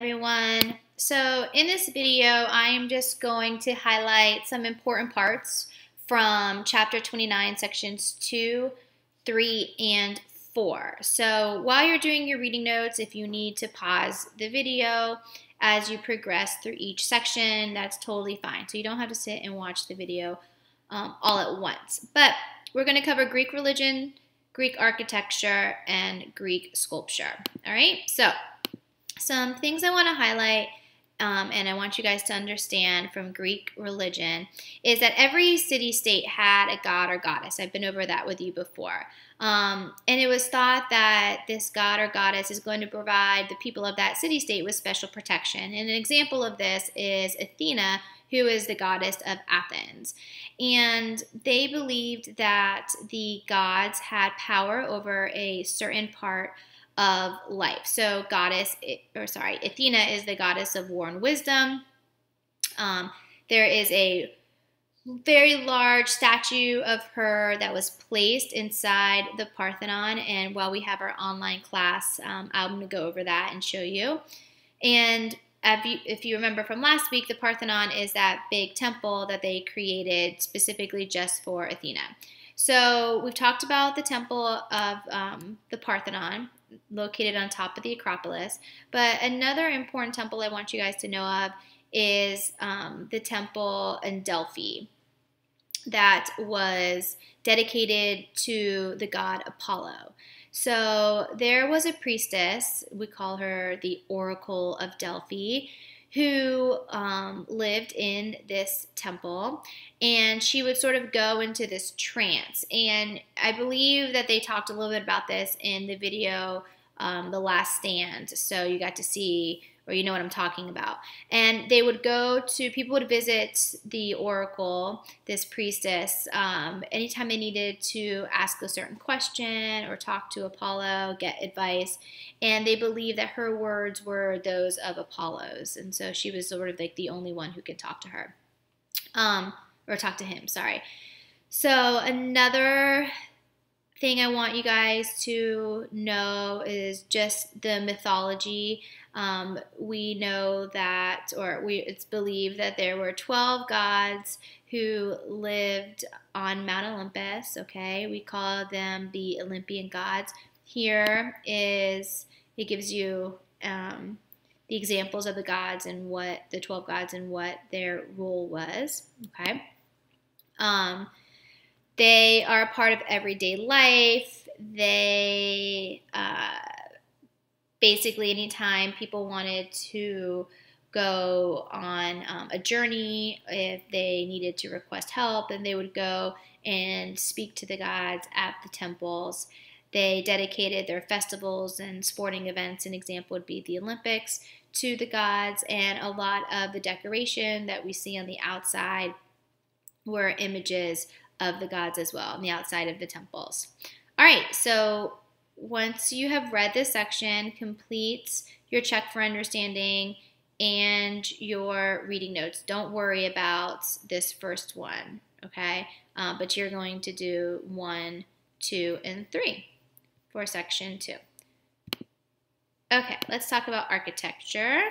everyone. So in this video, I am just going to highlight some important parts from chapter 29, sections 2, 3, and 4. So while you're doing your reading notes, if you need to pause the video as you progress through each section, that's totally fine. So you don't have to sit and watch the video um, all at once. But we're going to cover Greek religion, Greek architecture, and Greek sculpture. All right, so some things I want to highlight um, and I want you guys to understand from Greek religion is that every city state had a god or goddess. I've been over that with you before. Um, and it was thought that this god or goddess is going to provide the people of that city state with special protection. And an example of this is Athena, who is the goddess of Athens. And they believed that the gods had power over a certain part of life. So, goddess, or sorry, Athena is the goddess of war and wisdom. Um, there is a very large statue of her that was placed inside the Parthenon. And while we have our online class, um, I'm going to go over that and show you. And if you, if you remember from last week, the Parthenon is that big temple that they created specifically just for Athena. So we've talked about the temple of um, the Parthenon, located on top of the Acropolis. But another important temple I want you guys to know of is um, the temple in Delphi that was dedicated to the god Apollo. So there was a priestess, we call her the Oracle of Delphi, who um, lived in this temple and she would sort of go into this trance. And I believe that they talked a little bit about this in the video, um, The Last Stand. So you got to see or you know what I'm talking about. And they would go to, people would visit the oracle, this priestess, um, anytime they needed to ask a certain question or talk to Apollo, get advice. And they believed that her words were those of Apollo's. And so she was sort of like the only one who could talk to her, um, or talk to him, sorry. So another thing I want you guys to know is just the mythology um, we know that, or we, it's believed that there were 12 gods who lived on Mount Olympus, okay? We call them the Olympian gods. Here is, it gives you um, the examples of the gods and what, the 12 gods and what their role was, okay? Um, they are a part of everyday life. They, uh, basically anytime people wanted to go on um, a journey, if they needed to request help, then they would go and speak to the gods at the temples. They dedicated their festivals and sporting events. An example would be the Olympics to the gods, and a lot of the decoration that we see on the outside were images of the gods as well on the outside of the temples. All right, so once you have read this section, complete your check for understanding and your reading notes. Don't worry about this first one, okay? Um, but you're going to do one, two, and three for section two. Okay, let's talk about architecture.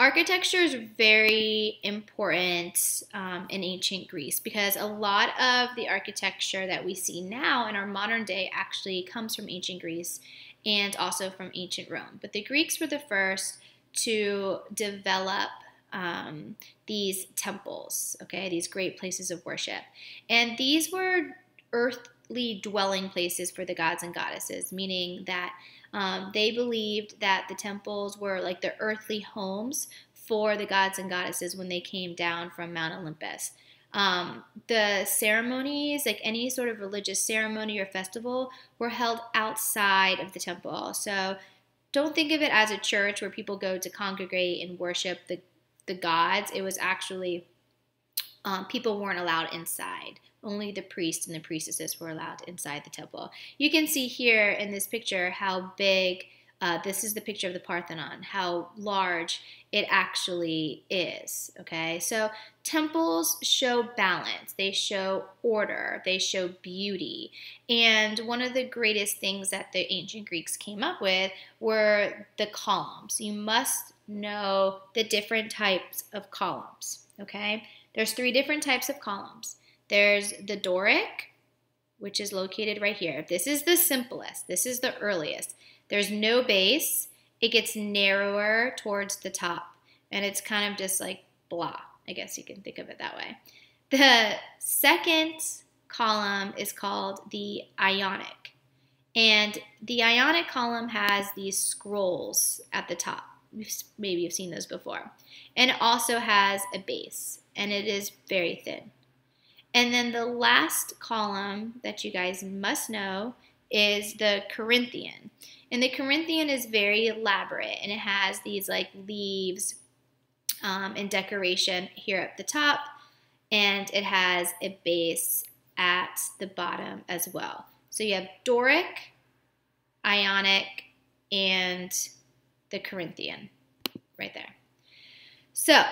Architecture is very important um, in ancient Greece because a lot of the architecture that we see now in our modern day actually comes from ancient Greece and also from ancient Rome. But the Greeks were the first to develop um, these temples, okay, these great places of worship. And these were earthly dwelling places for the gods and goddesses, meaning that um, they believed that the temples were like the earthly homes for the gods and goddesses when they came down from Mount Olympus. Um, the ceremonies, like any sort of religious ceremony or festival, were held outside of the temple. So don't think of it as a church where people go to congregate and worship the, the gods. It was actually, um, people weren't allowed inside. Only the priests and the priestesses were allowed inside the temple. You can see here in this picture how big uh, this is the picture of the Parthenon, how large it actually is. Okay, so temples show balance, they show order, they show beauty. And one of the greatest things that the ancient Greeks came up with were the columns. You must know the different types of columns. Okay, there's three different types of columns there's the Doric, which is located right here. This is the simplest, this is the earliest. There's no base. It gets narrower towards the top, and it's kind of just like blah. I guess you can think of it that way. The second column is called the Ionic, and the Ionic column has these scrolls at the top. Maybe you've seen those before. And it also has a base, and it is very thin. And then the last column that you guys must know is the Corinthian. And the Corinthian is very elaborate and it has these like leaves um, and decoration here at the top, and it has a base at the bottom as well. So you have Doric, Ionic, and the Corinthian right there. So,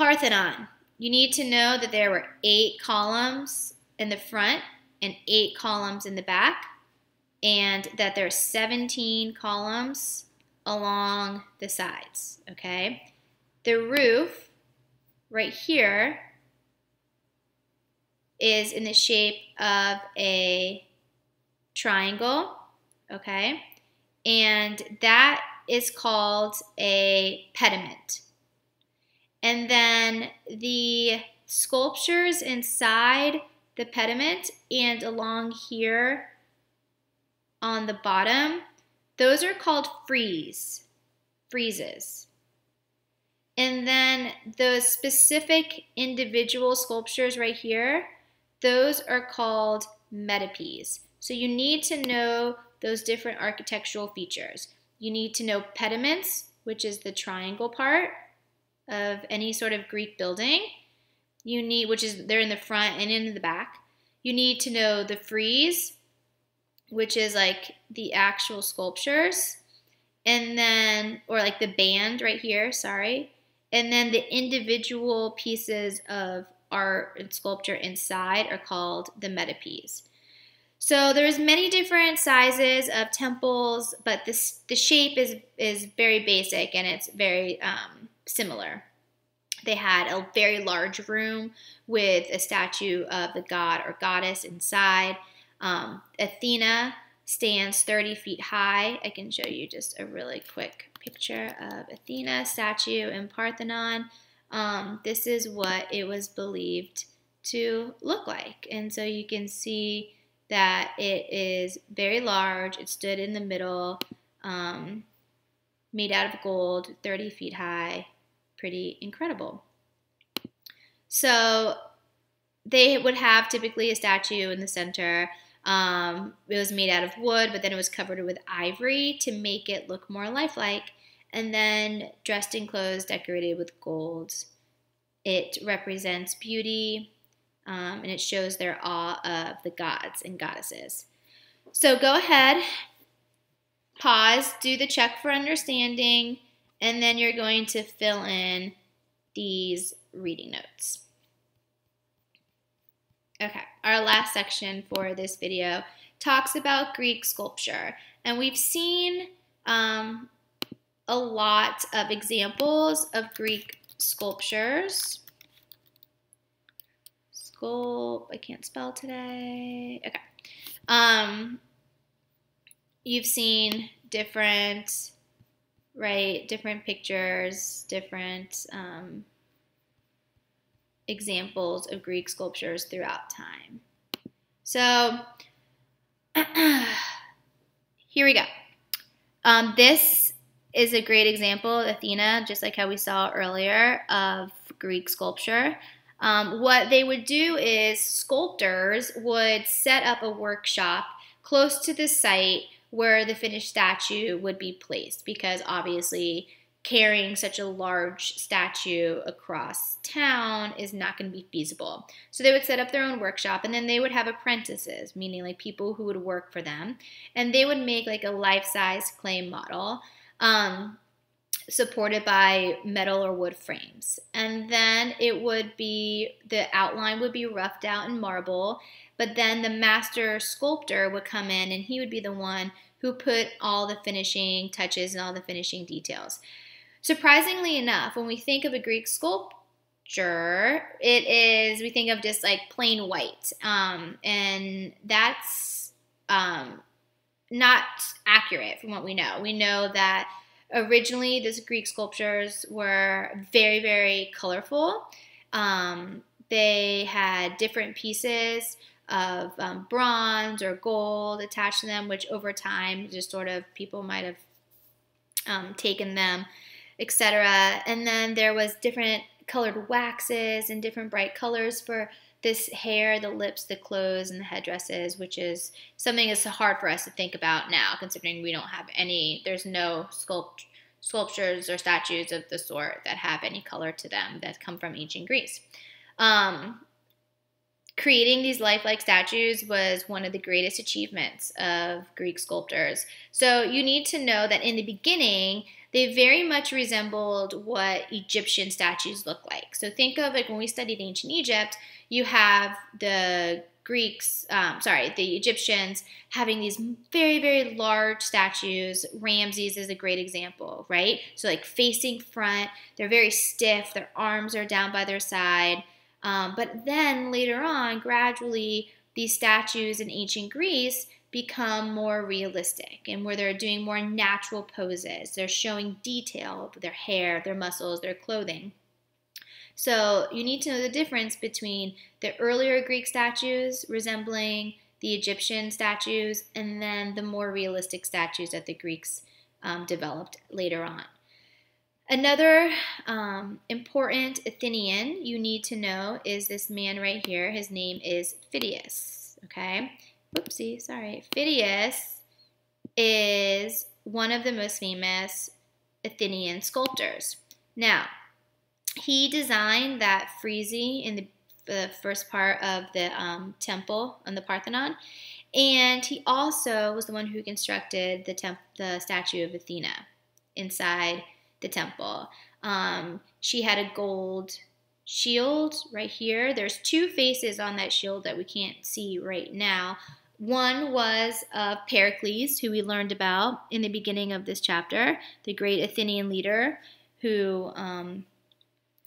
Parthenon. You need to know that there were eight columns in the front and eight columns in the back and that there's 17 columns along the sides, okay? The roof right here is in the shape of a triangle, okay? And that is called a pediment. And then the sculptures inside the pediment and along here on the bottom, those are called frieze, friezes. And then those specific individual sculptures right here, those are called metopes. So you need to know those different architectural features. You need to know pediments, which is the triangle part of any sort of Greek building. You need, which is they're in the front and in the back. You need to know the frieze, which is like the actual sculptures, and then, or like the band right here, sorry, and then the individual pieces of art and sculpture inside are called the metopes. So there's many different sizes of temples, but this the shape is is very basic and it's very um, similar. They had a very large room with a statue of the god or goddess inside. Um, Athena stands 30 feet high. I can show you just a really quick picture of Athena statue in Parthenon. Um, this is what it was believed to look like. And so you can see that it is very large. It stood in the middle, um, made out of gold, 30 feet high. Pretty incredible. So they would have typically a statue in the center. Um, it was made out of wood, but then it was covered with ivory to make it look more lifelike. And then dressed in clothes decorated with gold. It represents beauty um, and it shows their awe of the gods and goddesses. So go ahead, pause, do the check for understanding, and then you're going to fill in these reading notes. Okay, our last section for this video talks about Greek sculpture. And we've seen um, a lot of examples of Greek sculptures. Sculpt, I can't spell today. Okay. Um, you've seen different, right, different pictures, different um, examples of Greek sculptures throughout time. So here we go. Um, this is a great example, Athena, just like how we saw earlier, of Greek sculpture. Um, what they would do is sculptors would set up a workshop close to the site where the finished statue would be placed because obviously carrying such a large statue across town is not going to be feasible. So they would set up their own workshop and then they would have apprentices, meaning like people who would work for them, and they would make like a life size clay model. Um, supported by metal or wood frames. And then it would be, the outline would be roughed out in marble, but then the master sculptor would come in and he would be the one who put all the finishing touches and all the finishing details. Surprisingly enough, when we think of a Greek sculpture, it is, we think of just like plain white. Um, and that's um, not accurate from what we know. We know that originally, these Greek sculptures were very, very colorful. Um, they had different pieces of um, bronze or gold attached to them, which over time, just sort of people might have um, taken them etc. And then there was different colored waxes and different bright colors for this hair, the lips, the clothes, and the headdresses, which is something that's hard for us to think about now, considering we don't have any, there's no sculpt, sculptures or statues of the sort that have any color to them that come from ancient Greece. Um, creating these lifelike statues was one of the greatest achievements of Greek sculptors. So you need to know that in the beginning, they very much resembled what Egyptian statues look like. So think of like when we studied ancient Egypt, you have the Greeks, um, sorry, the Egyptians having these very, very large statues. Ramses is a great example, right? So, like facing front, they're very stiff, their arms are down by their side. Um, but then later on, gradually, these statues in ancient Greece become more realistic and where they're doing more natural poses. They're showing detail of their hair, their muscles, their clothing. So you need to know the difference between the earlier Greek statues resembling the Egyptian statues and then the more realistic statues that the Greeks um, developed later on. Another um, important Athenian you need to know is this man right here. His name is Phidias. Okay, whoopsie, sorry. Phidias is one of the most famous Athenian sculptors. Now, he designed that frieze in the, the first part of the um, temple on the Parthenon, and he also was the one who constructed the, the statue of Athena inside the temple. Um, she had a gold shield right here. There's two faces on that shield that we can't see right now. One was of Pericles, who we learned about in the beginning of this chapter, the great Athenian leader who um,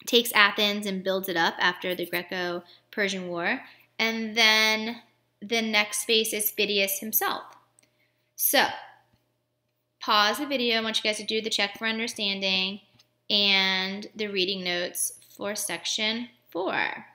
takes Athens and builds it up after the Greco Persian War. And then the next face is Phidias himself. So, pause the video. I want you guys to do the check for understanding and the reading notes for section four.